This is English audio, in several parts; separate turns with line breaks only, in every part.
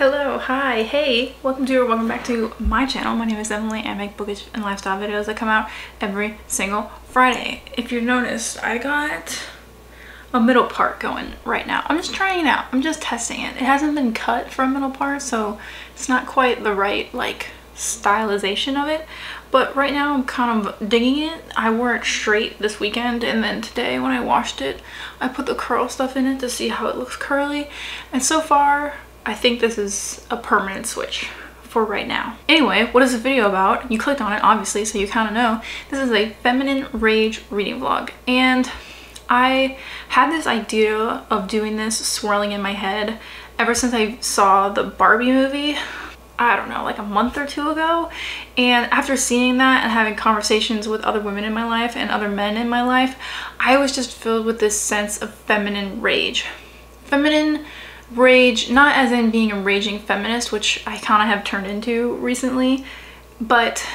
Hello, hi, hey, welcome to or welcome back to my channel. My name is Emily. I make bookish and lifestyle videos that come out every single Friday. If you've noticed, I got a middle part going right now. I'm just trying it out. I'm just testing it. It hasn't been cut for a middle part, so it's not quite the right like stylization of it. But right now I'm kind of digging it. I wore it straight this weekend and then today when I washed it, I put the curl stuff in it to see how it looks curly. And so far, I think this is a permanent switch for right now. Anyway, what is this video about? You clicked on it, obviously, so you kind of know. This is a feminine rage reading vlog. And I had this idea of doing this swirling in my head ever since I saw the Barbie movie. I don't know, like a month or two ago. And after seeing that and having conversations with other women in my life and other men in my life, I was just filled with this sense of feminine rage. Feminine rage, not as in being a raging feminist, which I kind of have turned into recently, but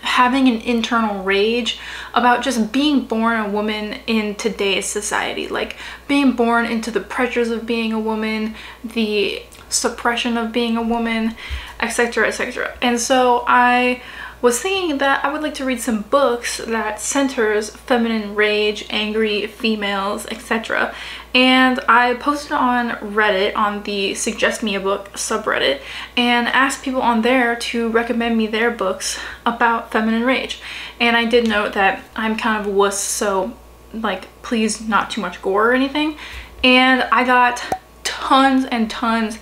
having an internal rage about just being born a woman in today's society like being born into the pressures of being a woman the suppression of being a woman etc etc and so i was thinking that I would like to read some books that centers feminine rage, angry females, etc. And I posted on Reddit on the Suggest Me a Book subreddit and asked people on there to recommend me their books about feminine rage. And I did note that I'm kind of wuss, so like please not too much gore or anything. And I got tons and tons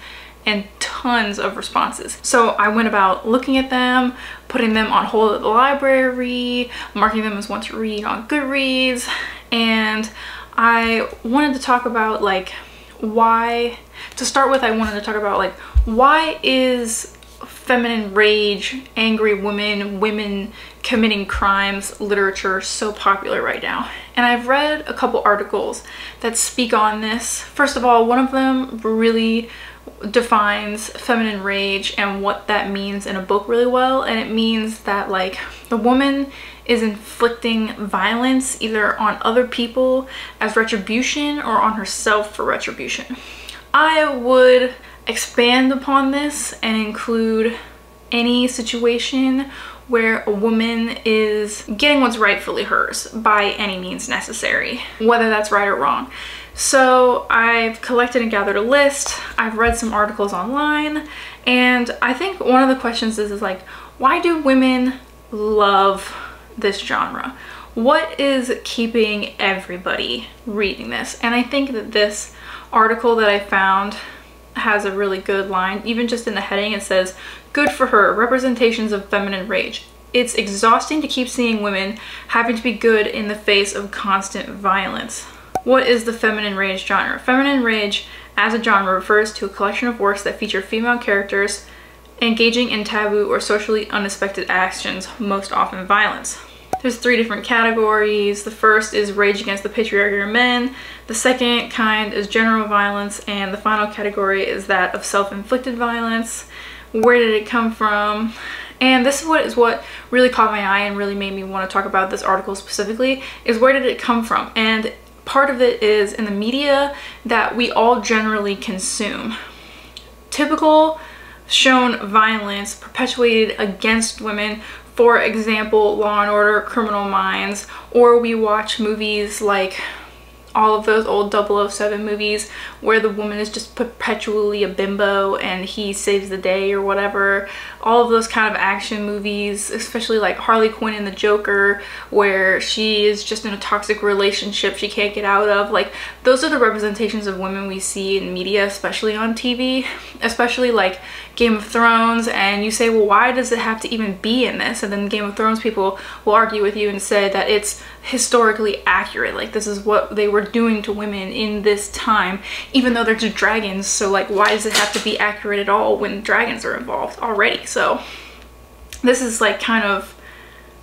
and tons of responses. So I went about looking at them, putting them on hold at the library, marking them as to read on Goodreads, and I wanted to talk about like why, to start with I wanted to talk about like why is feminine rage, angry women, women committing crimes literature so popular right now. And I've read a couple articles that speak on this. First of all, one of them really defines feminine rage and what that means in a book really well and it means that like the woman is inflicting violence either on other people as retribution or on herself for retribution. I would expand upon this and include any situation where a woman is getting what's rightfully hers by any means necessary, whether that's right or wrong. So I've collected and gathered a list. I've read some articles online and I think one of the questions is, is like, why do women love this genre? What is keeping everybody reading this? And I think that this article that I found has a really good line. Even just in the heading it says, good for her, representations of feminine rage. It's exhausting to keep seeing women having to be good in the face of constant violence. What is the feminine rage genre? Feminine rage as a genre refers to a collection of works that feature female characters engaging in taboo or socially unexpected actions, most often violence. There's three different categories. The first is rage against the patriarchy of men. The second kind is general violence. And the final category is that of self-inflicted violence. Where did it come from? And this is what is what really caught my eye and really made me want to talk about this article specifically is where did it come from? And part of it is in the media that we all generally consume. Typical shown violence perpetuated against women for example Law and Order, Criminal Minds, or we watch movies like all of those old 007 movies where the woman is just perpetually a bimbo and he saves the day or whatever. All of those kind of action movies, especially like Harley Quinn and the Joker where she is just in a toxic relationship she can't get out of. Like those are the representations of women we see in media, especially on TV, especially like Game of Thrones and you say, well, why does it have to even be in this? And then Game of Thrones people will argue with you and say that it's historically accurate. Like this is what they were doing to women in this time, even though there's dragons. So like, why does it have to be accurate at all when dragons are involved already? So this is like kind of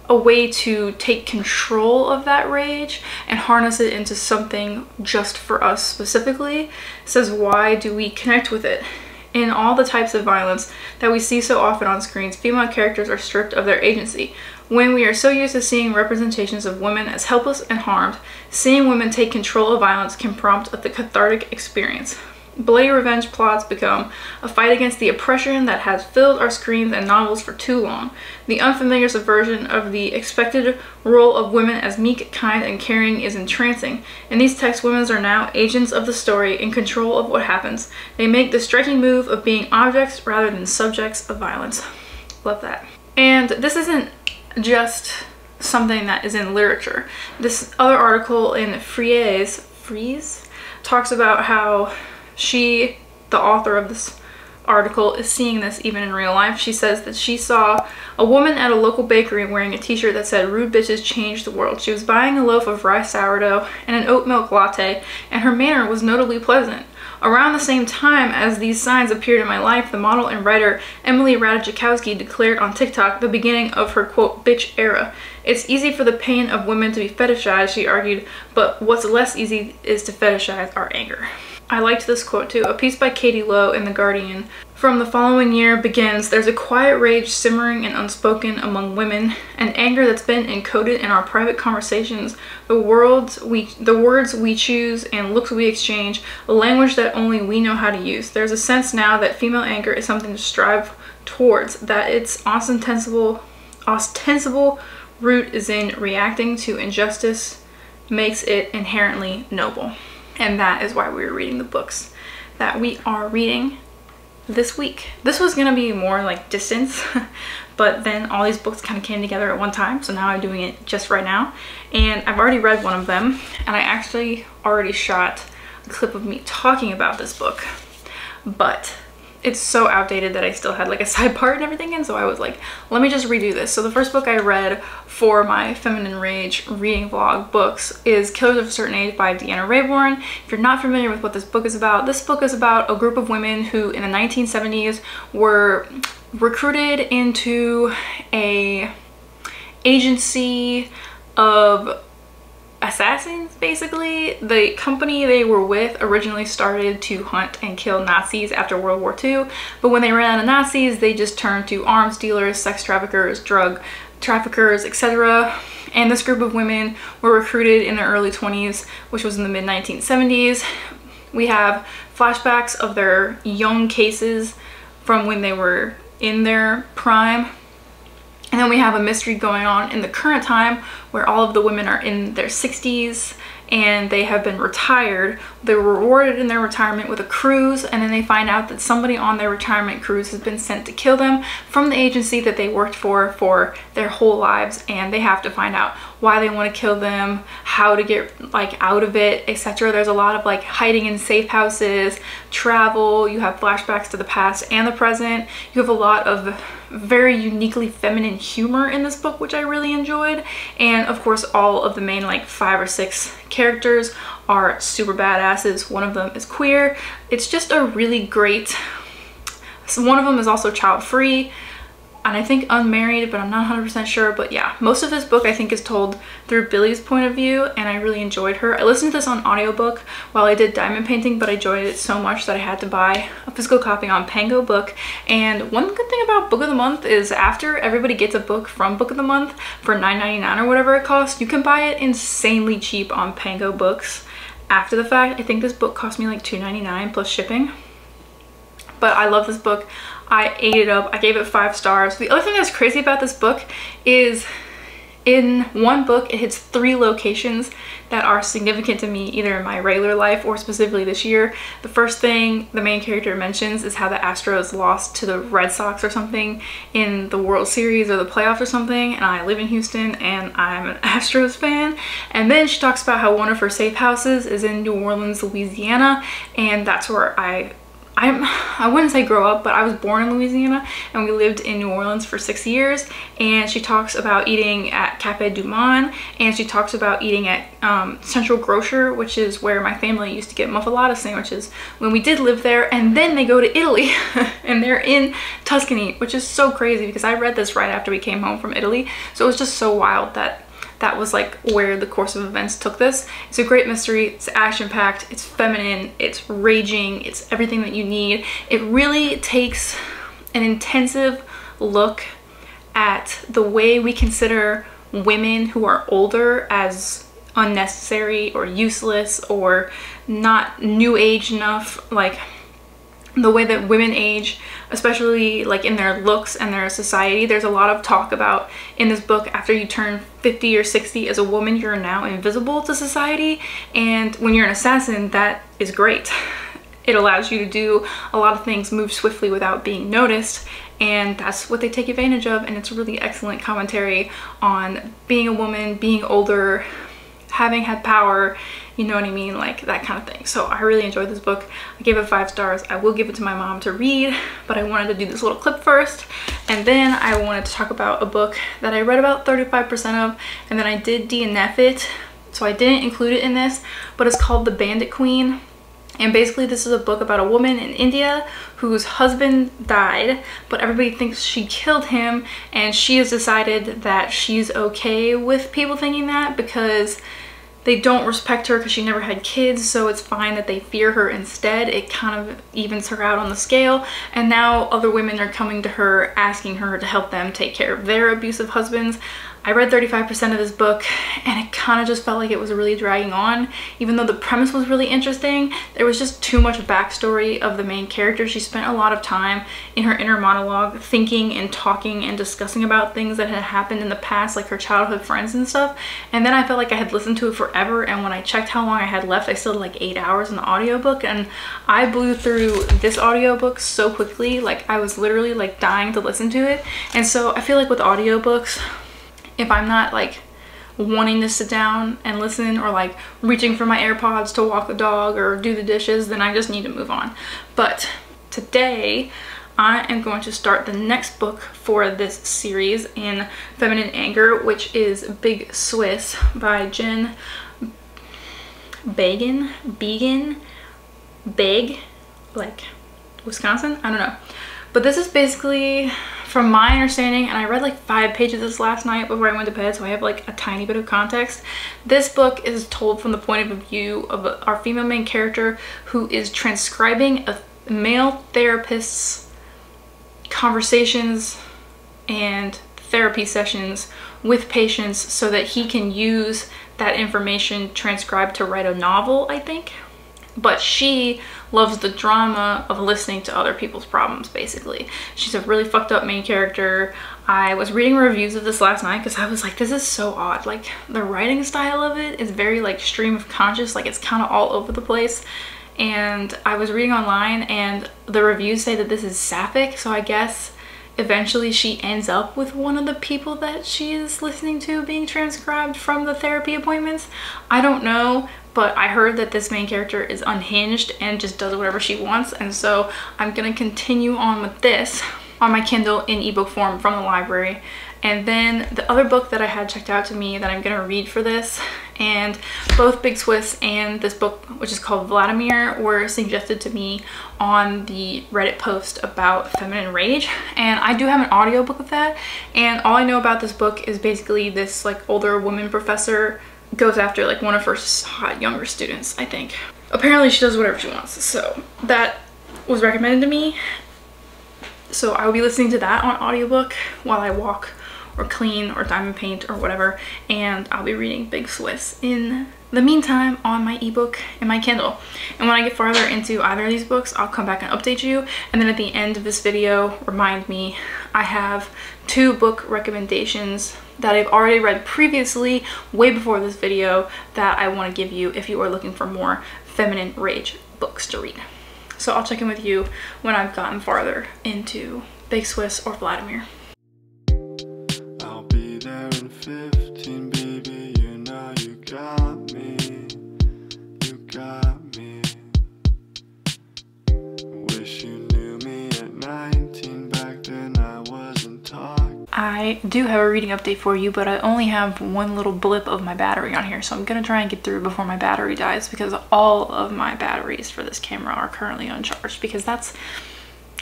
a way to take control of that rage and harness it into something just for us specifically. It says, why do we connect with it? In all the types of violence that we see so often on screens, female characters are stripped of their agency. When we are so used to seeing representations of women as helpless and harmed, seeing women take control of violence can prompt a cathartic experience. Bloody revenge plots become a fight against the oppression that has filled our screens and novels for too long. The unfamiliar subversion of the expected role of women as meek, kind, and caring is entrancing. In these texts, women are now agents of the story in control of what happens. They make the striking move of being objects rather than subjects of violence. Love that. And this isn't just something that is in literature. This other article in Frieze, Frieze talks about how she, the author of this article, is seeing this even in real life. She says that she saw a woman at a local bakery wearing a t-shirt that said, rude bitches change the world. She was buying a loaf of rye sourdough and an oat milk latte, and her manner was notably pleasant. Around the same time as these signs appeared in my life, the model and writer Emily Ratajkowski declared on TikTok the beginning of her quote, bitch era. It's easy for the pain of women to be fetishized, she argued, but what's less easy is to fetishize our anger. I liked this quote too. A piece by Katie Lowe in The Guardian. From the following year begins, there's a quiet rage simmering and unspoken among women, an anger that's been encoded in our private conversations, the words we the words we choose and looks we exchange, a language that only we know how to use. There's a sense now that female anger is something to strive towards, that its ostensible ostensible root is in reacting to injustice makes it inherently noble. And that is why we are reading the books that we are reading this week. This was gonna be more like distance, but then all these books kind of came together at one time. So now I'm doing it just right now. And I've already read one of them and I actually already shot a clip of me talking about this book. But it's so outdated that I still had like a side part and everything and so I was like let me just redo this. So the first book I read for my Feminine Rage reading vlog books is Killers of a Certain Age by Deanna Raybourn. If you're not familiar with what this book is about, this book is about a group of women who in the 1970s were recruited into a agency of assassins basically. The company they were with originally started to hunt and kill Nazis after World War II but when they ran out of Nazis they just turned to arms dealers, sex traffickers, drug traffickers, etc. And this group of women were recruited in their early 20s which was in the mid 1970s. We have flashbacks of their young cases from when they were in their prime and then we have a mystery going on in the current time where all of the women are in their 60s and they have been retired. They were rewarded in their retirement with a cruise and then they find out that somebody on their retirement cruise has been sent to kill them from the agency that they worked for for their whole lives and they have to find out why they want to kill them, how to get like out of it, etc. There's a lot of like hiding in safe houses, travel, you have flashbacks to the past and the present. You have a lot of very uniquely feminine humor in this book, which I really enjoyed. And of course, all of the main like five or six characters are super badasses. One of them is queer. It's just a really great, one of them is also child free and I think unmarried, but I'm not 100% sure. But yeah, most of this book I think is told through Billy's point of view and I really enjoyed her. I listened to this on audiobook while I did diamond painting, but I enjoyed it so much that I had to buy a physical copy on Pango Book. And one good thing about Book of the Month is after everybody gets a book from Book of the Month for $9.99 or whatever it costs, you can buy it insanely cheap on Pango Books. After the fact, I think this book cost me like $2.99 plus shipping. But I love this book. I ate it up. I gave it five stars. The other thing that's crazy about this book is in one book it hits three locations that are significant to me either in my regular life or specifically this year. The first thing the main character mentions is how the Astros lost to the Red Sox or something in the World Series or the playoffs or something and I live in Houston and I'm an Astros fan and then she talks about how one of her safe houses is in New Orleans, Louisiana and that's where I I'm, I wouldn't say grow up, but I was born in Louisiana and we lived in New Orleans for six years. And she talks about eating at Cafe Du Monde and she talks about eating at um, Central Grocer, which is where my family used to get muffaletta sandwiches when we did live there. And then they go to Italy and they're in Tuscany, which is so crazy because I read this right after we came home from Italy. So it was just so wild that that was like where the course of events took this. It's a great mystery, it's action-packed, it's feminine, it's raging, it's everything that you need. It really takes an intensive look at the way we consider women who are older as unnecessary or useless or not new age enough. Like the way that women age especially like in their looks and their society there's a lot of talk about in this book after you turn 50 or 60 as a woman you're now invisible to society and when you're an assassin that is great. It allows you to do a lot of things move swiftly without being noticed and that's what they take advantage of and it's really excellent commentary on being a woman being older having had power you know what I mean? Like that kind of thing. So I really enjoyed this book. I gave it five stars. I will give it to my mom to read but I wanted to do this little clip first and then I wanted to talk about a book that I read about 35% of and then I did DNF it. So I didn't include it in this but it's called The Bandit Queen. And basically this is a book about a woman in India whose husband died, but everybody thinks she killed him and she has decided that she's okay with people thinking that because they don't respect her because she never had kids, so it's fine that they fear her instead. It kind of evens her out on the scale. And now other women are coming to her asking her to help them take care of their abusive husbands. I read 35% of this book and it kind of just felt like it was really dragging on. Even though the premise was really interesting, there was just too much backstory of the main character. She spent a lot of time in her inner monologue thinking and talking and discussing about things that had happened in the past, like her childhood friends and stuff. And then I felt like I had listened to it forever and when I checked how long I had left, I still had like eight hours in the audiobook and I blew through this audiobook so quickly. Like I was literally like dying to listen to it. And so I feel like with audiobooks, if I'm not like wanting to sit down and listen or like reaching for my AirPods to walk the dog or do the dishes, then I just need to move on. But today, I am going to start the next book for this series in Feminine Anger, which is Big Swiss by Jen Bagan, Began, Big, like Wisconsin? I don't know. But this is basically from my understanding, and I read like five pages of this last night before I went to bed, so I have like a tiny bit of context. This book is told from the point of view of our female main character who is transcribing a male therapist's conversations and therapy sessions with patients so that he can use that information transcribed to write a novel, I think but she loves the drama of listening to other people's problems basically. She's a really fucked up main character. I was reading reviews of this last night because i was like this is so odd. Like the writing style of it is very like stream of conscious. Like it's kind of all over the place. And i was reading online and the reviews say that this is sapphic. So i guess eventually she ends up with one of the people that she is listening to being transcribed from the therapy appointments. I don't know, but I heard that this main character is unhinged and just does whatever she wants and so I'm gonna continue on with this on my Kindle in ebook form from the library. And then the other book that I had checked out to me that I'm gonna read for this and both Big Swiss and this book which is called Vladimir were suggested to me on the Reddit post about feminine rage and I do have an audiobook of that and all I know about this book is basically this like older woman professor goes after like one of her hot younger students, I think. Apparently she does whatever she wants. So that was recommended to me. So I will be listening to that on audiobook while I walk or clean or diamond paint or whatever. And I'll be reading Big Swiss in the meantime on my ebook and my Kindle. And when I get farther into either of these books, I'll come back and update you. And then at the end of this video, remind me I have two book recommendations that I've already read previously, way before this video, that I want to give you if you are looking for more feminine rage books to read. So I'll check in with you when I've gotten farther into Big Swiss or Vladimir. I do have a reading update for you, but I only have one little blip of my battery on here. So I'm gonna try and get through before my battery dies because all of my batteries for this camera are currently uncharged because that's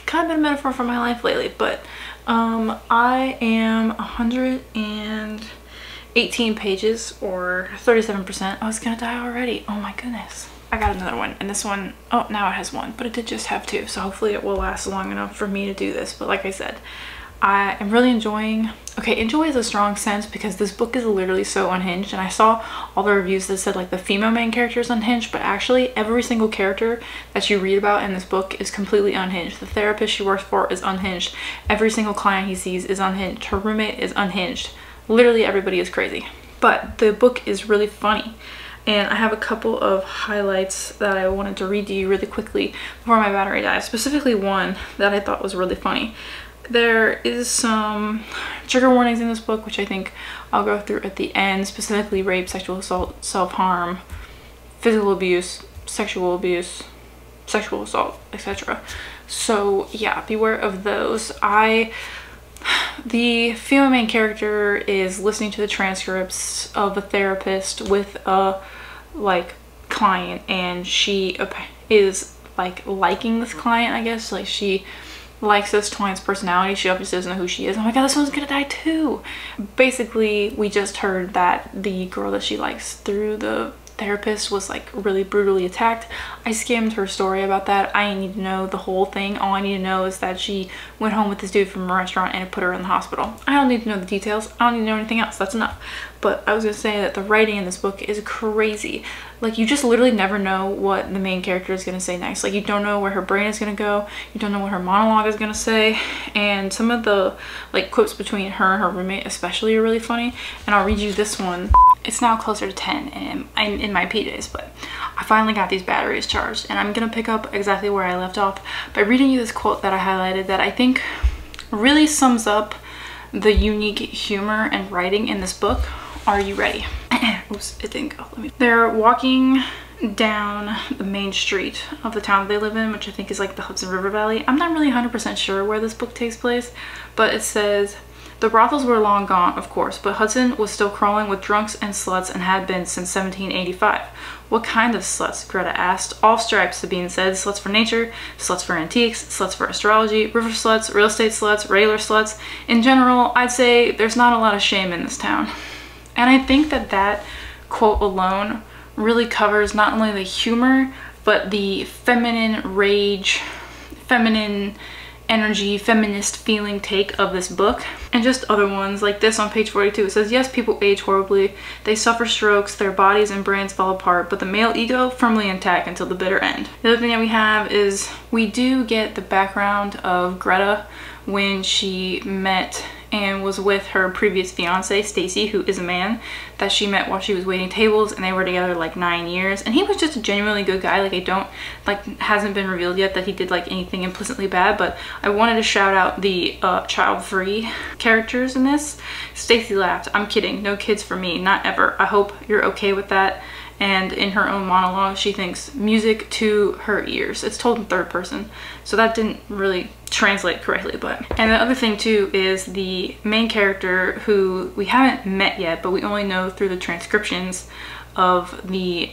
kind of been a metaphor for my life lately. But um, I am 118 pages or 37%. I was gonna die already. Oh my goodness. I got another one and this one, oh, now it has one, but it did just have two. So hopefully it will last long enough for me to do this. But like I said, I am really enjoying okay enjoy is a strong sense because this book is literally so unhinged and I saw all the reviews that said like the female main character is unhinged but actually every single character that you read about in this book is completely unhinged. The therapist she works for is unhinged. Every single client he sees is unhinged. Her roommate is unhinged. Literally everybody is crazy. But the book is really funny. And I have a couple of highlights that I wanted to read to you really quickly before my battery dies specifically one that I thought was really funny there is some trigger warnings in this book, which I think I'll go through at the end, specifically rape, sexual assault, self-harm, physical abuse, sexual abuse, sexual assault, etc. So yeah, beware of those. I the female main character is listening to the transcripts of a therapist with a like client and she is like liking this client I guess like she likes this client's personality. She obviously doesn't know who she is. Oh my god, this one's gonna die too. Basically, we just heard that the girl that she likes through the therapist was like really brutally attacked. I skimmed her story about that. I need to know the whole thing. All I need to know is that she went home with this dude from a restaurant and put her in the hospital. I don't need to know the details. I don't need to know anything else. That's enough. But I was gonna say that the writing in this book is crazy. Like you just literally never know what the main character is gonna say next. Like you don't know where her brain is gonna go. You don't know what her monologue is gonna say. And some of the like quotes between her and her roommate especially are really funny. And I'll read you this one. It's now closer to 10 and I'm in my PJs, but I finally got these batteries charged and I'm gonna pick up exactly where I left off by reading you this quote that I highlighted that I think really sums up the unique humor and writing in this book are you ready? Oops, it didn't go. Let me. They're walking down the main street of the town they live in, which I think is like the Hudson River Valley. I'm not really 100% sure where this book takes place, but it says, the brothels were long gone, of course, but Hudson was still crawling with drunks and sluts and had been since 1785. What kind of sluts? Greta asked. All stripes, Sabine said. Sluts for nature, sluts for antiques, sluts for astrology, river sluts, real estate sluts, regular sluts. In general, I'd say there's not a lot of shame in this town. And I think that that quote alone really covers not only the humor, but the feminine rage, feminine energy, feminist feeling take of this book. And just other ones like this on page 42. It says, yes, people age horribly. They suffer strokes, their bodies and brains fall apart, but the male ego firmly intact until the bitter end. The other thing that we have is we do get the background of Greta when she met and was with her previous fiance Stacy who is a man that she met while she was waiting tables and they were together like nine years. And he was just a genuinely good guy. Like I don't like hasn't been revealed yet that he did like anything implicitly bad but I wanted to shout out the uh, child-free characters in this. Stacy laughed. I'm kidding. No kids for me. Not ever. I hope you're okay with that and in her own monologue she thinks music to her ears. It's told in third person. So that didn't really translate correctly but. And the other thing too is the main character who we haven't met yet but we only know through the transcriptions of the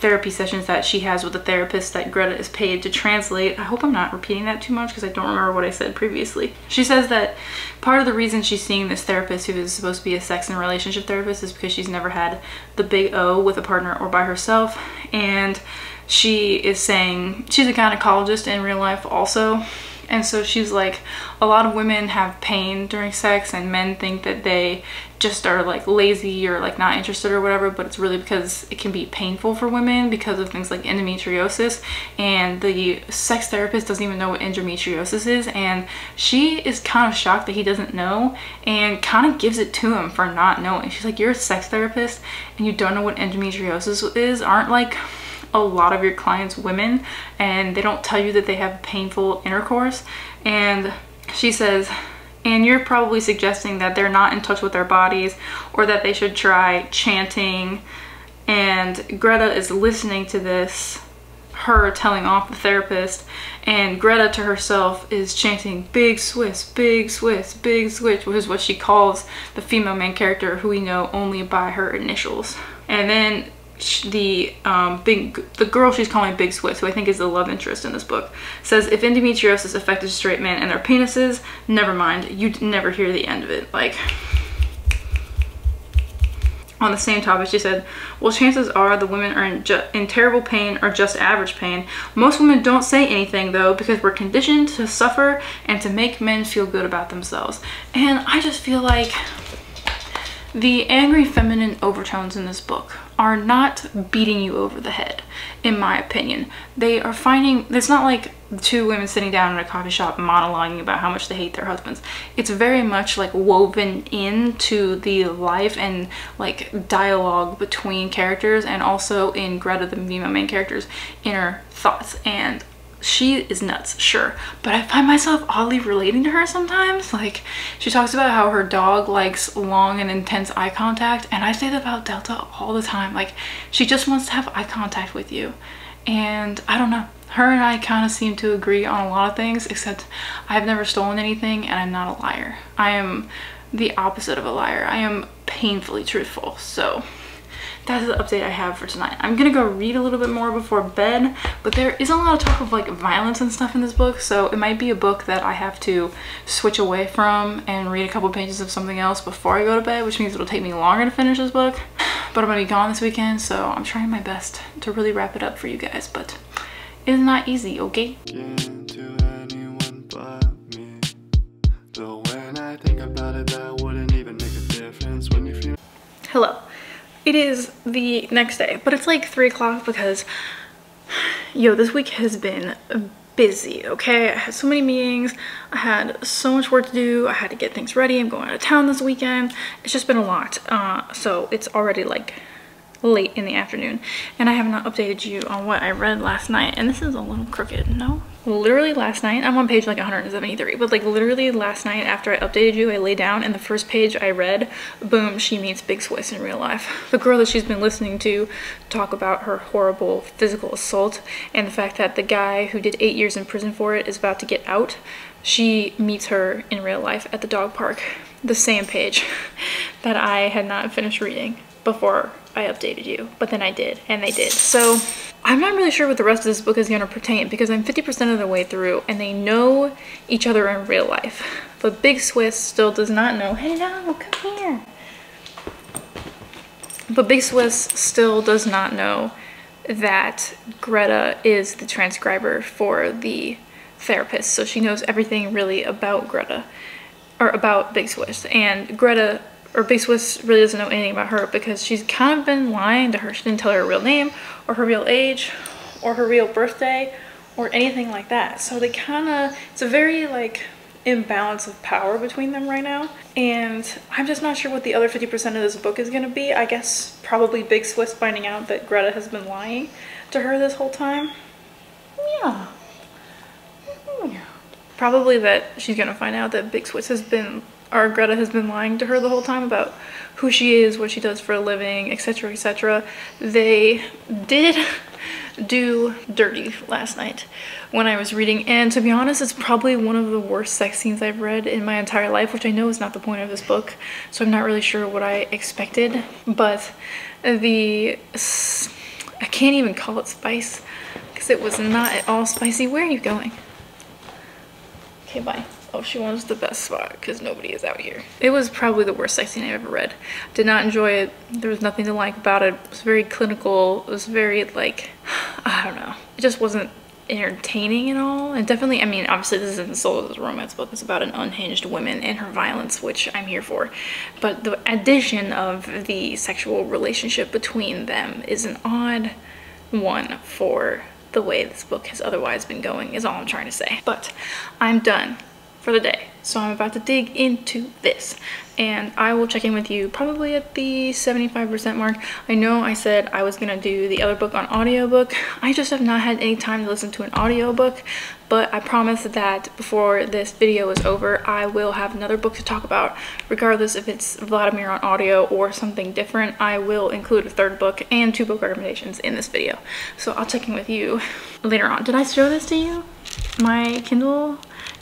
therapy sessions that she has with the therapist that Greta is paid to translate. I hope I'm not repeating that too much because I don't remember what I said previously. She says that part of the reason she's seeing this therapist who is supposed to be a sex and relationship therapist is because she's never had the big O with a partner or by herself and she is saying she's a gynecologist in real life also and so she's like, a lot of women have pain during sex and men think that they just are like lazy or like not interested or whatever, but it's really because it can be painful for women because of things like endometriosis. And the sex therapist doesn't even know what endometriosis is. And she is kind of shocked that he doesn't know and kind of gives it to him for not knowing. She's like, you're a sex therapist and you don't know what endometriosis is? Aren't like a lot of your clients women and they don't tell you that they have painful intercourse and she says and you're probably suggesting that they're not in touch with their bodies or that they should try chanting and Greta is listening to this her telling off the therapist and Greta to herself is chanting big Swiss, big Swiss, big Swiss, which is what she calls the female main character who we know only by her initials. And then the um, big the girl she's calling Big Swiss, who I think is the love interest in this book, says if endometriosis affected straight men and their penises, never mind, you'd never hear the end of it. Like, on the same topic, she said, Well, chances are the women are in, in terrible pain or just average pain. Most women don't say anything though because we're conditioned to suffer and to make men feel good about themselves. And I just feel like the angry feminine overtones in this book are not beating you over the head, in my opinion. They are finding, it's not like two women sitting down in a coffee shop monologuing about how much they hate their husbands. It's very much like woven into the life and like dialogue between characters and also in Greta, the main character's inner thoughts. And she is nuts, sure, but I find myself oddly relating to her sometimes. Like, she talks about how her dog likes long and intense eye contact, and I say that about Delta all the time. Like, she just wants to have eye contact with you. And I don't know, her and I kind of seem to agree on a lot of things, except I've never stolen anything and I'm not a liar. I am the opposite of a liar. I am painfully truthful, so that's the update I have for tonight. I'm gonna go read a little bit more before bed, but there is a lot of talk of like violence and stuff in this book, so it might be a book that I have to switch away from and read a couple pages of something else before I go to bed, which means it'll take me longer to finish this book. But I'm gonna be gone this weekend, so I'm trying my best to really wrap it up for you guys, but it's not easy, okay? Hello. It is the next day, but it's like 3 o'clock because, yo, this week has been busy, okay? I had so many meetings, I had so much work to do, I had to get things ready, I'm going out of town this weekend. It's just been a lot, uh, so it's already like late in the afternoon. And I have not updated you on what I read last night and this is a little crooked no literally last night I'm on page like 173 but like literally last night after I updated you I lay down and the first page I read boom she meets Big Swiss in real life. The girl that she's been listening to talk about her horrible physical assault and the fact that the guy who did eight years in prison for it is about to get out she meets her in real life at the dog park. The same page that I had not finished reading before I updated you, but then I did, and they did. So I'm not really sure what the rest of this book is going to pertain because I'm 50% of the way through and they know each other in real life. But Big Swiss still does not know, hey no, come here. But Big Swiss still does not know that Greta is the transcriber for the therapist. So she knows everything really about Greta, or about Big Swiss. And Greta or Big Swiss really doesn't know anything about her because she's kind of been lying to her. She didn't tell her, her real name or her real age or her real birthday or anything like that. So they kind of, it's a very like imbalance of power between them right now. And I'm just not sure what the other 50% of this book is going to be. I guess probably Big Swiss finding out that Greta has been lying to her this whole time. Yeah. Mm-hmm. yeah. Probably that she's going to find out that Big Swiss has been or Greta has been lying to her the whole time about who she is, what she does for a living, etc, etc. They did do dirty last night when I was reading and to be honest it's probably one of the worst sex scenes I've read in my entire life which I know is not the point of this book so I'm not really sure what I expected but the I can't even call it spice because it was not at all spicy. Where are you going? Okay, bye. She wants the best spot because nobody is out here. It was probably the worst sex scene I've ever read. Did not enjoy it. There was nothing to like about it. It was very clinical. It was very like, I don't know. It just wasn't entertaining at all. And definitely, I mean, obviously this isn't as a romance book. It's about an unhinged woman and her violence, which I'm here for. But the addition of the sexual relationship between them is an odd one for the way this book has otherwise been going is all I'm trying to say. But I'm done for the day. So I'm about to dig into this and I will check in with you probably at the 75% mark. I know I said I was gonna do the other book on audiobook. I just have not had any time to listen to an audiobook, but I promise that before this video is over, I will have another book to talk about. Regardless if it's Vladimir on audio or something different, I will include a third book and two book recommendations in this video. So I'll check in with you later on. Did I show this to you? My Kindle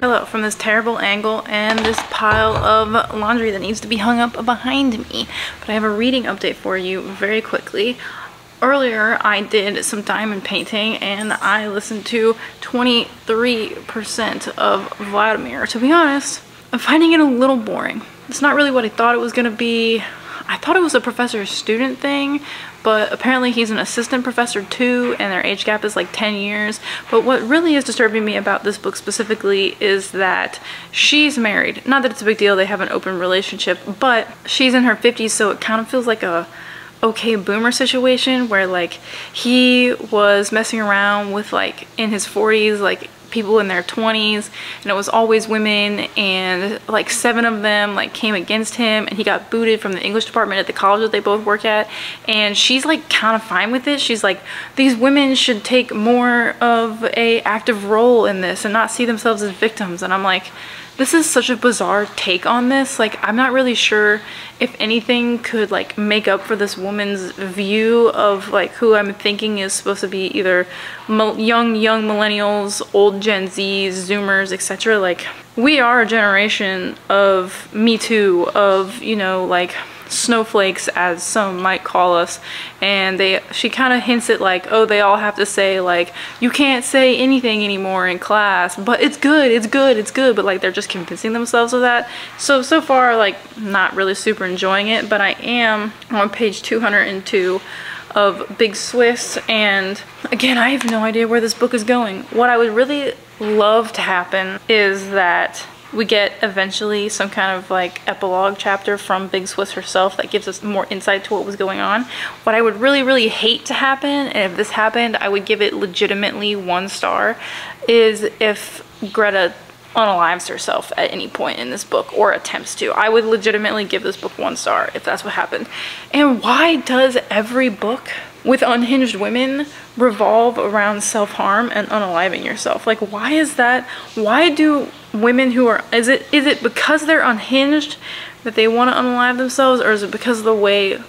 pillow from this terrible angle and this pile of laundry that needs to be hung up behind me. But I have a reading update for you very quickly. Earlier, I did some diamond painting and I listened to 23% of Vladimir. To be honest, I'm finding it a little boring. It's not really what I thought it was gonna be. I thought it was a professor-student thing, but apparently he's an assistant professor too and their age gap is like 10 years. But what really is disturbing me about this book specifically is that she's married. Not that it's a big deal they have an open relationship but she's in her 50s so it kind of feels like a okay boomer situation where like he was messing around with like in his 40s like people in their 20s and it was always women and like seven of them like came against him and he got booted from the English department at the college that they both work at and she's like kind of fine with it. She's like these women should take more of a active role in this and not see themselves as victims. And I'm like this is such a bizarre take on this. Like, I'm not really sure if anything could like make up for this woman's view of like who I'm thinking is supposed to be either young, young millennials, old Gen Zs, Zoomers, etc. Like, we are a generation of Me Too, of, you know, like snowflakes as some might call us and they she kind of hints at like oh they all have to say like you can't say anything anymore in class but it's good it's good it's good but like they're just convincing themselves of that. So so far like not really super enjoying it but I am on page 202 of Big Swiss and again I have no idea where this book is going. What I would really love to happen is that we get eventually some kind of like epilogue chapter from Big Swiss herself that gives us more insight to what was going on. What I would really, really hate to happen, and if this happened, I would give it legitimately one star, is if Greta unalives herself at any point in this book or attempts to. I would legitimately give this book one star if that's what happened. And why does every book with unhinged women revolve around self-harm and unaliving yourself? Like why is that? Why do women who are is it is it because they're unhinged that they want to unalive themselves or is it because of the way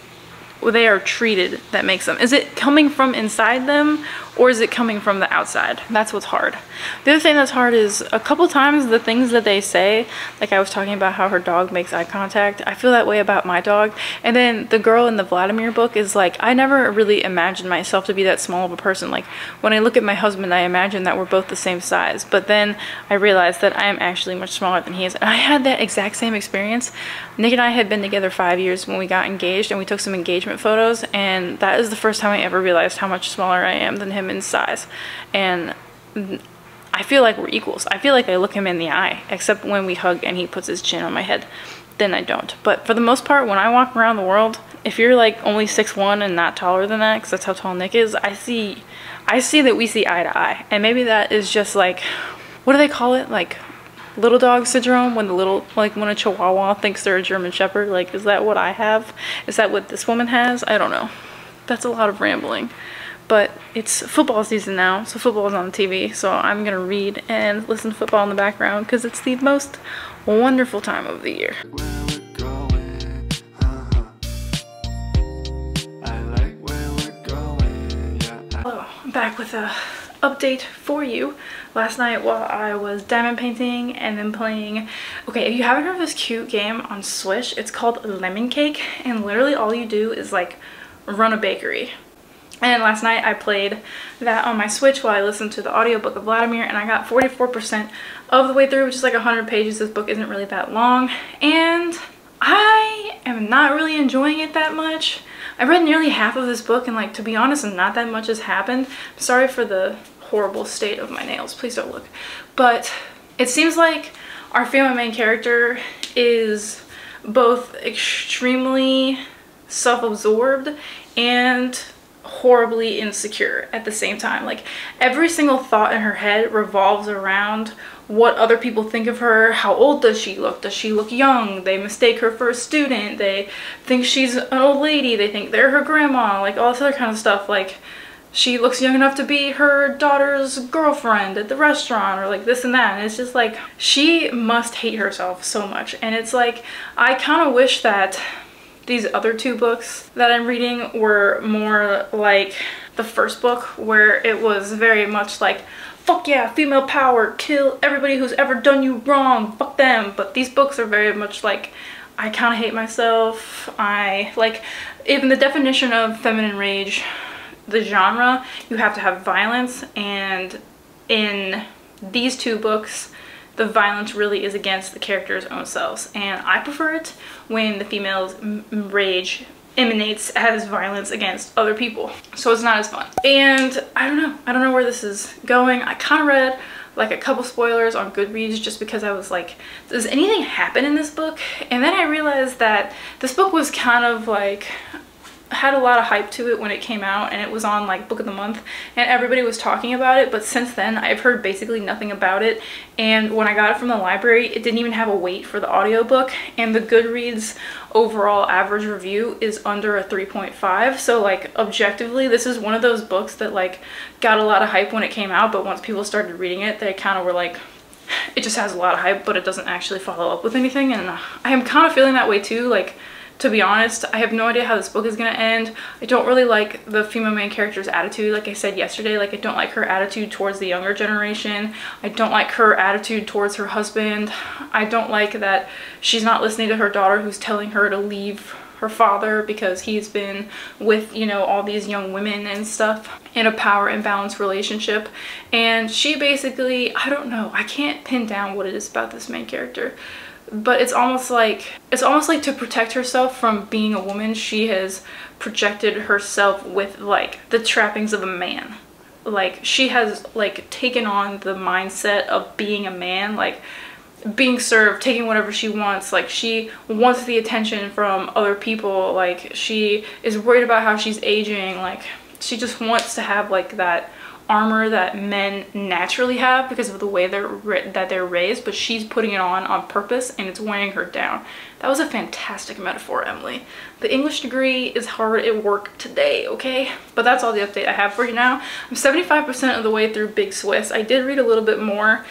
they are treated that makes them? Is it coming from inside them or is it coming from the outside? That's what's hard. The other thing that's hard is a couple times the things that they say, like I was talking about how her dog makes eye contact, I feel that way about my dog. And then the girl in the Vladimir book is like, I never really imagined myself to be that small of a person. Like when I look at my husband, I imagine that we're both the same size. But then I realized that I am actually much smaller than he is. And I had that exact same experience. Nick and I had been together five years when we got engaged and we took some engagement photos. And that is the first time I ever realized how much smaller I am than him him in size. And I feel like we're equals. I feel like I look him in the eye, except when we hug and he puts his chin on my head. Then I don't. But for the most part, when I walk around the world, if you're like only 6'1 and not taller than that, because that's how tall Nick is, I see, I see that we see eye to eye. And maybe that is just like, what do they call it? Like little dog syndrome when the little like when a chihuahua thinks they're a german shepherd like is that what i have is that what this woman has i don't know that's a lot of rambling but it's football season now, so football is on the TV, so I'm gonna read and listen to football in the background because it's the most wonderful time of the year. Hello, oh, I'm back with a update for you. Last night while I was diamond painting and then playing, okay, if you haven't heard of this cute game on Switch it's called Lemon Cake, and literally all you do is like run a bakery and last night I played that on my Switch while I listened to the audiobook of Vladimir and I got 44% of the way through, which is like 100 pages. This book isn't really that long. And I am not really enjoying it that much. I read nearly half of this book and like, to be honest, not that much has happened. sorry for the horrible state of my nails. Please don't look. But it seems like our female main character is both extremely self-absorbed and horribly insecure at the same time. Like every single thought in her head revolves around what other people think of her. How old does she look? Does she look young? They mistake her for a student. They think she's an old lady. They think they're her grandma. Like all this other kind of stuff. Like she looks young enough to be her daughter's girlfriend at the restaurant or like this and that. And it's just like she must hate herself so much. And it's like I kind of wish that these other two books that I'm reading were more like the first book where it was very much like fuck yeah, female power, kill everybody who's ever done you wrong, fuck them. But these books are very much like, I kind of hate myself. I, like, even the definition of feminine rage, the genre, you have to have violence. And in these two books, the violence really is against the character's own selves. And I prefer it when the female's rage emanates as violence against other people. So it's not as fun. And I don't know. I don't know where this is going. I kind of read like a couple spoilers on Goodreads just because I was like, does anything happen in this book? And then I realized that this book was kind of like, had a lot of hype to it when it came out and it was on like book of the month and everybody was talking about it but since then I've heard basically nothing about it. And when I got it from the library it didn't even have a wait for the audiobook and the Goodreads overall average review is under a 3.5 so like objectively this is one of those books that like got a lot of hype when it came out but once people started reading it they kind of were like it just has a lot of hype but it doesn't actually follow up with anything and I am kind of feeling that way too like to be honest. I have no idea how this book is going to end. I don't really like the female main character's attitude. Like I said yesterday, like I don't like her attitude towards the younger generation. I don't like her attitude towards her husband. I don't like that she's not listening to her daughter who's telling her to leave her father because he's been with, you know, all these young women and stuff in a power imbalance relationship. And she basically, I don't know, I can't pin down what it is about this main character but it's almost like it's almost like to protect herself from being a woman she has projected herself with like the trappings of a man. Like she has like taken on the mindset of being a man like being served taking whatever she wants. Like she wants the attention from other people. Like she is worried about how she's aging. Like she just wants to have like that armor that men naturally have because of the way they're that they're raised but she's putting it on on purpose and it's weighing her down. That was a fantastic metaphor emily. The english degree is hard at work today okay? But that's all the update i have for you now. I'm 75 percent of the way through big swiss. I did read a little bit more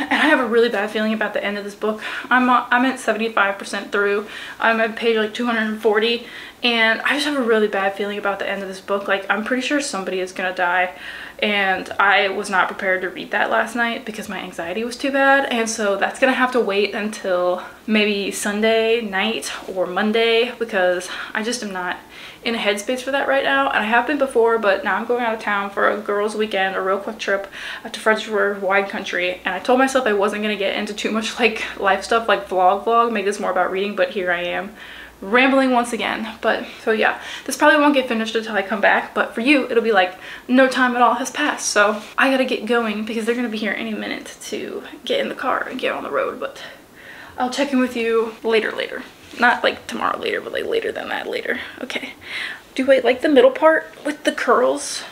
and I have a really bad feeling about the end of this book. I'm uh, I'm at 75% through. I'm at page like 240 and I just have a really bad feeling about the end of this book. Like I'm pretty sure somebody is gonna die and I was not prepared to read that last night because my anxiety was too bad. And so that's gonna have to wait until maybe Sunday night or Monday because I just am not in a headspace for that right now. And I have been before but now I'm going out of town for a girls weekend a real quick trip to Fredericksburg wine country. And I told myself I wasn't gonna get into too much like life stuff like vlog vlog. Make this more about reading but here I am rambling once again but so yeah. This probably won't get finished until I come back but for you it'll be like no time at all has passed. So I gotta get going because they're gonna be here any minute to get in the car and get on the road but I'll check in with you later later. Not like tomorrow later but like later than that later. Okay. Do I like the middle part with the curls?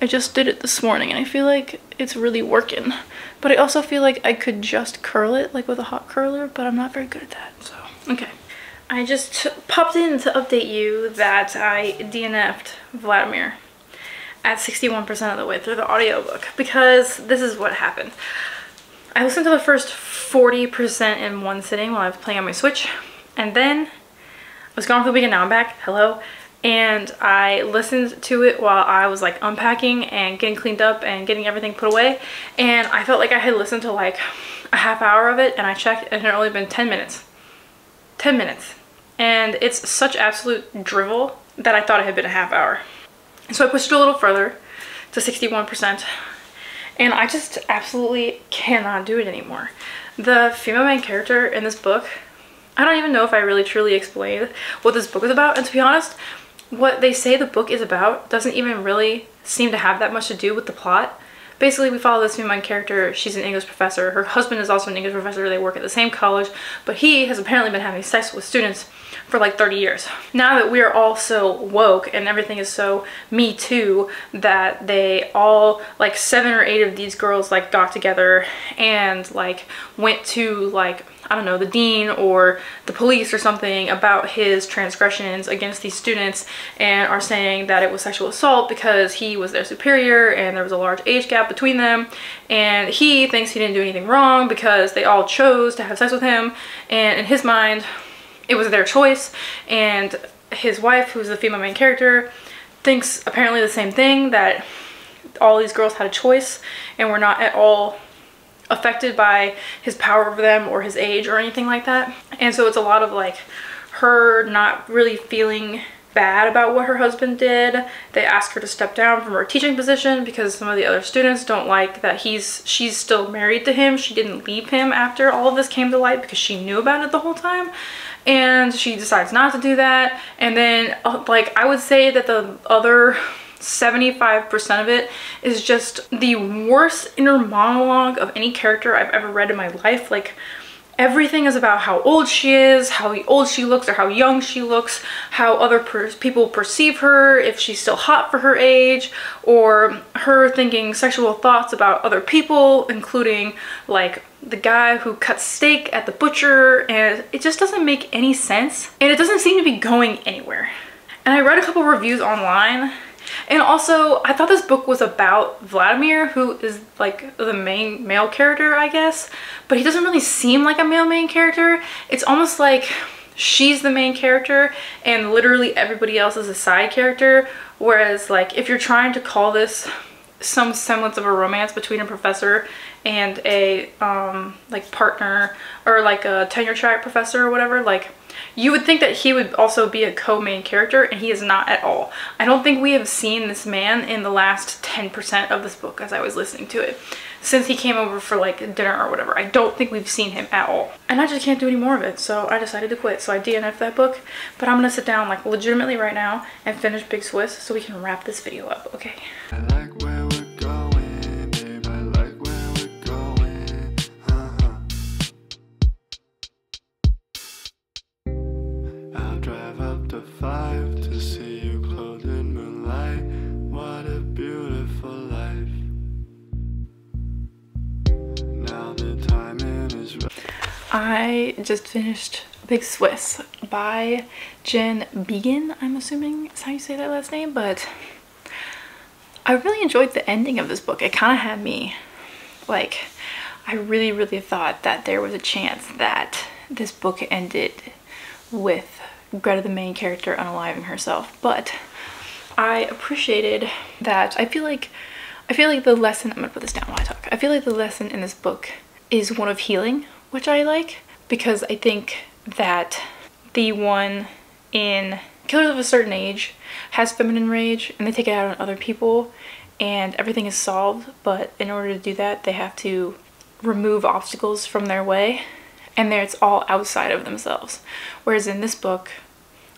I just did it this morning and I feel like it's really working. But I also feel like I could just curl it like with a hot curler but I'm not very good at that so okay I just popped in to update you that I DNF'd Vladimir at 61% of the way through the audiobook because this is what happened. I listened to the first 40% in one sitting while I was playing on my Switch and then I was gone for the weekend, now I'm back, hello, and I listened to it while I was like unpacking and getting cleaned up and getting everything put away and I felt like I had listened to like a half hour of it and I checked and it had only been 10 minutes. 10 minutes. And it's such absolute drivel that I thought it had been a half hour. So I pushed it a little further to 61%. And I just absolutely cannot do it anymore. The female main character in this book, I don't even know if I really truly explained what this book is about. And to be honest, what they say the book is about doesn't even really seem to have that much to do with the plot basically we follow this female character. She's an english professor. Her husband is also an english professor. They work at the same college. But he has apparently been having sex with students for like 30 years. Now that we are all so woke and everything is so me too that they all like seven or eight of these girls like got together and like went to like I don't know, the dean or the police or something about his transgressions against these students and are saying that it was sexual assault because he was their superior and there was a large age gap between them. And he thinks he didn't do anything wrong because they all chose to have sex with him. And in his mind it was their choice and his wife who's the female main character thinks apparently the same thing that all these girls had a choice and were not at all affected by his power over them or his age or anything like that. And so it's a lot of like her not really feeling bad about what her husband did. They ask her to step down from her teaching position because some of the other students don't like that he's she's still married to him. She didn't leave him after all of this came to light because she knew about it the whole time. And she decides not to do that. And then uh, like I would say that the other 75% of it is just the worst inner monologue of any character I've ever read in my life. Like everything is about how old she is, how old she looks or how young she looks, how other per people perceive her, if she's still hot for her age, or her thinking sexual thoughts about other people, including like the guy who cuts steak at the butcher, and it just doesn't make any sense. And it doesn't seem to be going anywhere. And I read a couple reviews online and also, I thought this book was about Vladimir, who is like the main male character, I guess. But he doesn't really seem like a male main character. It's almost like she's the main character and literally everybody else is a side character. Whereas like if you're trying to call this some semblance of a romance between a professor and a um, like partner or like a tenure track professor or whatever, like you would think that he would also be a co-main character and he is not at all. I don't think we have seen this man in the last 10% of this book as I was listening to it. Since he came over for like dinner or whatever. I don't think we've seen him at all. And I just can't do any more of it. So I decided to quit. So I DNF'd that book. But I'm to sit down like legitimately right now and finish Big Swiss so we can wrap this video up. Okay. I just finished Big Swiss by Jen Beagin, I'm assuming is how you say that last name, but I really enjoyed the ending of this book. It kind of had me, like, I really, really thought that there was a chance that this book ended with Greta, the main character, unaliving herself, but I appreciated that. I feel like, I feel like the lesson, I'm gonna put this down while I talk. I feel like the lesson in this book is one of healing which I like because I think that the one in Killers of a Certain Age has feminine rage and they take it out on other people and everything is solved but in order to do that they have to remove obstacles from their way and there it's all outside of themselves. Whereas in this book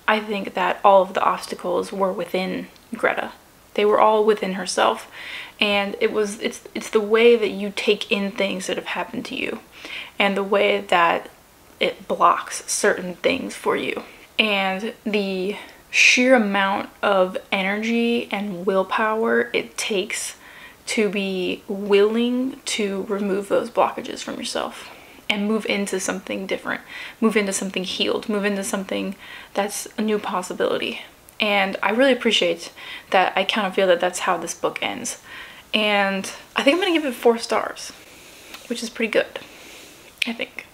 I think that all of the obstacles were within Greta. They were all within herself and it was it's it's the way that you take in things that have happened to you and the way that it blocks certain things for you. And the sheer amount of energy and willpower it takes to be willing to remove those blockages from yourself and move into something different, move into something healed, move into something that's a new possibility. And I really appreciate that I kind of feel that that's how this book ends. And I think I'm gonna give it four stars, which is pretty good. I think.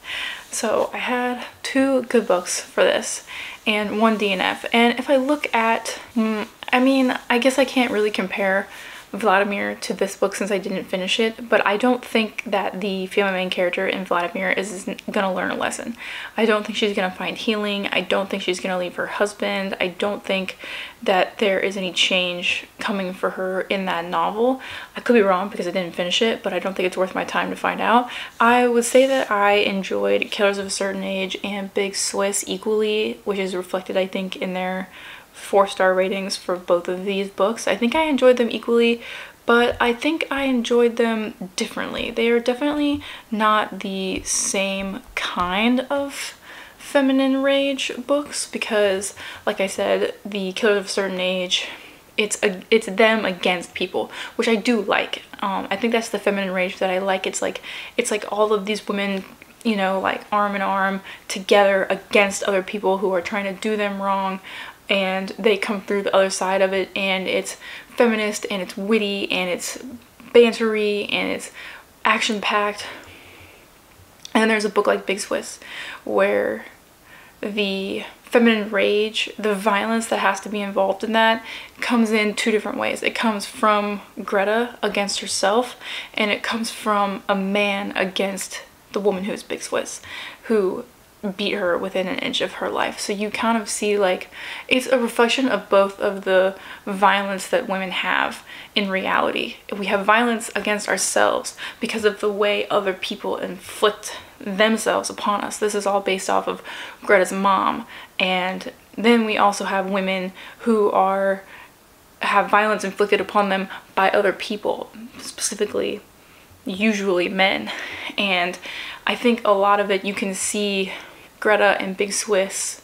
So I had two good books for this and one DNF. And if I look at, mm, I mean, I guess I can't really compare Vladimir to this book since I didn't finish it, but I don't think that the female main character in Vladimir is gonna learn a lesson. I don't think she's gonna find healing. I don't think she's gonna leave her husband. I don't think that there is any change coming for her in that novel. I could be wrong because I didn't finish it, but I don't think it's worth my time to find out. I would say that I enjoyed Killers of a Certain Age and Big Swiss equally, which is reflected, I think, in their four star ratings for both of these books. I think I enjoyed them equally, but I think I enjoyed them differently. They are definitely not the same kind of feminine rage books because like I said, the Killers of a Certain Age it's a, it's them against people which I do like um, I think that's the feminine rage that I like it's like it's like all of these women you know like arm in arm together against other people who are trying to do them wrong and they come through the other side of it and it's feminist and it's witty and it's bantery and it's action packed and then there's a book like Big Swiss where the feminine rage, the violence that has to be involved in that comes in two different ways. It comes from Greta against herself, and it comes from a man against the woman who's Big Swiss, who beat her within an inch of her life. So you kind of see like it's a reflection of both of the violence that women have in reality. We have violence against ourselves because of the way other people inflict themselves upon us. This is all based off of Greta's mom. And then we also have women who are have violence inflicted upon them by other people, specifically usually men. And I think a lot of it you can see Greta and Big Swiss,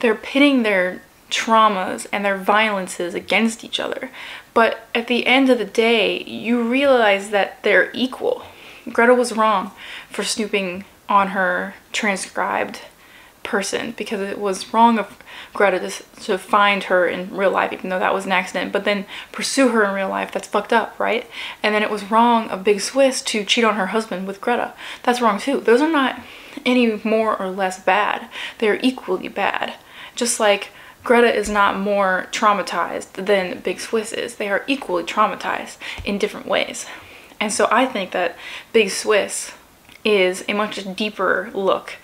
they're pitting their traumas and their violences against each other. But at the end of the day, you realize that they're equal. Greta was wrong for snooping on her transcribed person because it was wrong of Greta to, to find her in real life even though that was an accident but then pursue her in real life that's fucked up right and then it was wrong of Big Swiss to cheat on her husband with Greta that's wrong too those are not any more or less bad. They're equally bad. Just like Greta is not more traumatized than Big Swiss is. They are equally traumatized in different ways. And so I think that Big Swiss is a much deeper look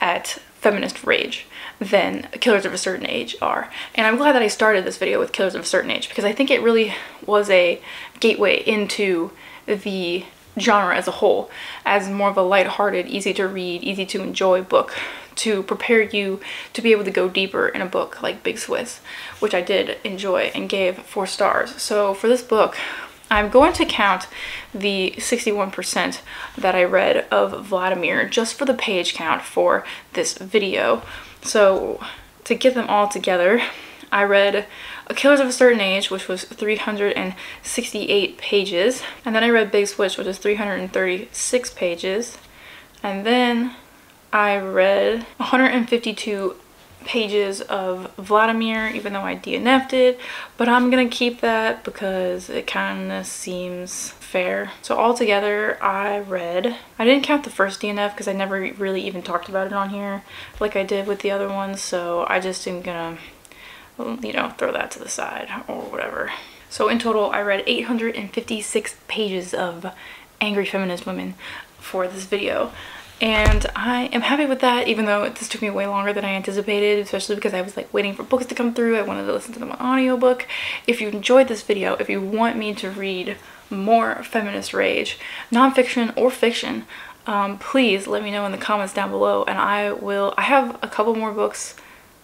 at feminist rage than Killers of a Certain Age are. And I'm glad that I started this video with Killers of a Certain Age because I think it really was a gateway into the genre as a whole as more of a light-hearted, easy to read, easy to enjoy book to prepare you to be able to go deeper in a book like Big Swiss, which I did enjoy and gave four stars. So for this book, I'm going to count the 61% that I read of Vladimir just for the page count for this video. So to get them all together, I read Killers of a Certain Age, which was 368 pages. And then I read Big Swiss, which is 336 pages. And then I read 152 pages of Vladimir, even though I DNF'd it, but I'm gonna keep that because it kind of seems fair. So altogether, I read, I didn't count the first DNF because I never really even talked about it on here like I did with the other ones, so I just am gonna, you know, throw that to the side or whatever. So in total, I read 856 pages of angry feminist women for this video. And I am happy with that even though this took me way longer than I anticipated especially because I was like waiting for books to come through. I wanted to listen to them on audiobook. If you enjoyed this video if you want me to read more feminist rage nonfiction or fiction um, please let me know in the comments down below and I will I have a couple more books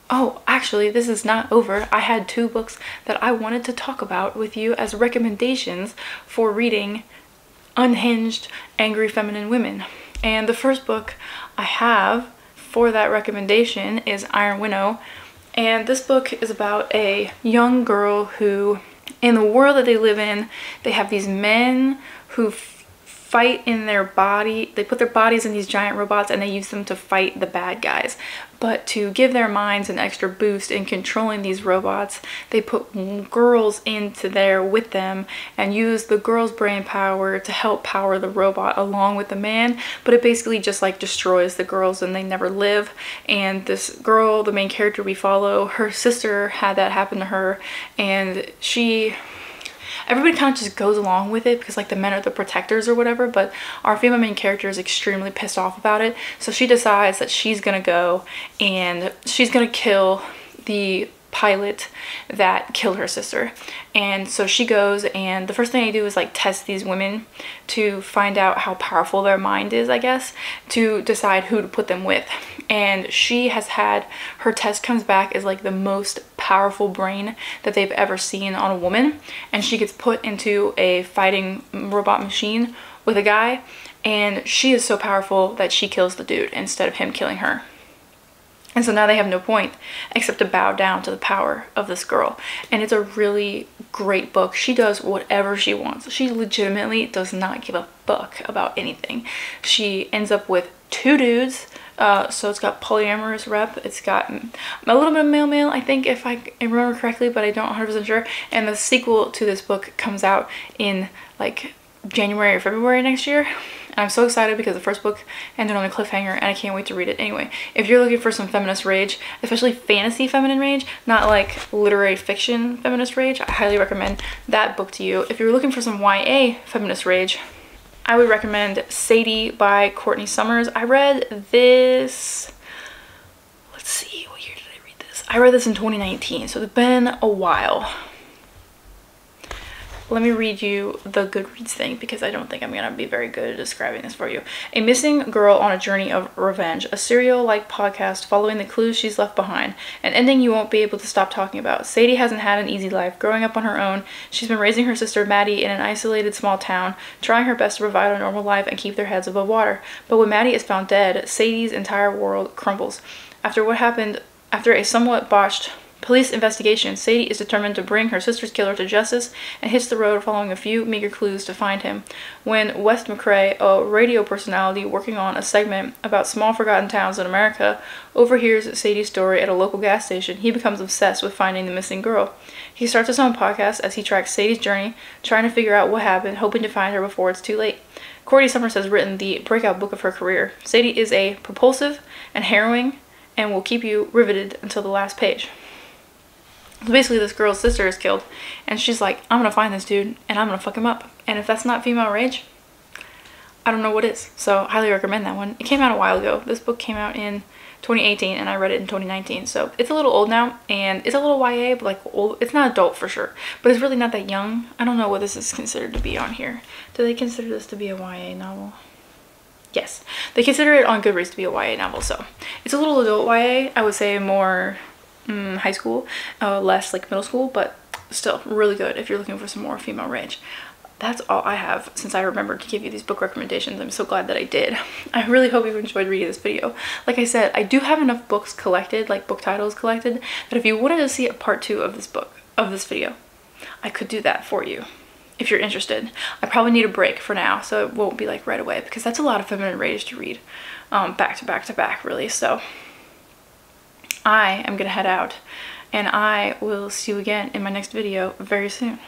Oh, actually, this is not over. I had two books that I wanted to talk about with you as recommendations for reading unhinged, angry feminine women. And the first book I have for that recommendation is Iron Widow. And this book is about a young girl who, in the world that they live in, they have these men who fight in their body. They put their bodies in these giant robots and they use them to fight the bad guys. But to give their minds an extra boost in controlling these robots, they put girls into there with them and use the girl's brain power to help power the robot along with the man. But it basically just like destroys the girls and they never live. And this girl, the main character we follow, her sister had that happen to her and she everybody kind of just goes along with it because like the men are the protectors or whatever but our female main character is extremely pissed off about it. So she decides that she's gonna go and she's gonna kill the pilot that killed her sister. And so she goes and the first thing I do is like test these women to find out how powerful their mind is I guess to decide who to put them with and she has had her test comes back as like the most powerful brain that they've ever seen on a woman and she gets put into a fighting robot machine with a guy and she is so powerful that she kills the dude instead of him killing her and so now they have no point except to bow down to the power of this girl. And it's a really great book. She does whatever she wants. She legitimately does not give a fuck about anything. She ends up with two dudes. Uh, so it's got polyamorous rep. It's got a little bit of male male, I think, if I remember correctly, but I don't 100% sure. And the sequel to this book comes out in like January or February next year. And I'm so excited because the first book ended on a cliffhanger and I can't wait to read it anyway. If you're looking for some feminist rage, especially fantasy feminine rage, not like literary fiction feminist rage, I highly recommend that book to you. If you're looking for some YA feminist rage, I would recommend Sadie by Courtney Summers. I read this, let's see, what year did I read this? I read this in 2019, so it's been a while let me read you the Goodreads thing because I don't think I'm going to be very good at describing this for you. A missing girl on a journey of revenge, a serial-like podcast following the clues she's left behind, an ending you won't be able to stop talking about. Sadie hasn't had an easy life. Growing up on her own, she's been raising her sister Maddie in an isolated small town, trying her best to provide a normal life and keep their heads above water. But when Maddie is found dead, Sadie's entire world crumbles. After what happened, after a somewhat botched Police investigation. Sadie is determined to bring her sister's killer to justice and hits the road following a few meager clues to find him. When West McCray, a radio personality working on a segment about small forgotten towns in America, overhears Sadie's story at a local gas station, he becomes obsessed with finding the missing girl. He starts his own podcast as he tracks Sadie's journey, trying to figure out what happened, hoping to find her before it's too late. Courtney Summers has written the breakout book of her career. Sadie is a propulsive and harrowing and will keep you riveted until the last page. Basically this girl's sister is killed and she's like, I'm gonna find this dude and I'm gonna fuck him up. And if that's not female rage, I don't know what is. So highly recommend that one. It came out a while ago. This book came out in 2018 and I read it in 2019. So it's a little old now and it's a little YA, but like old, it's not adult for sure, but it's really not that young. I don't know what this is considered to be on here. Do they consider this to be a YA novel? Yes, they consider it on Goodreads to be a YA novel. So it's a little adult YA. I would say more mm, high school, uh, less like middle school, but still really good if you're looking for some more female rage. That's all I have since I remembered to give you these book recommendations. I'm so glad that I did. I really hope you've enjoyed reading this video. Like I said, I do have enough books collected, like book titles collected, that if you wanted to see a part two of this book, of this video, I could do that for you if you're interested. I probably need a break for now, so it won't be like right away because that's a lot of feminine rage to read um, back to back to back really. So I am gonna head out and I will see you again in my next video very soon.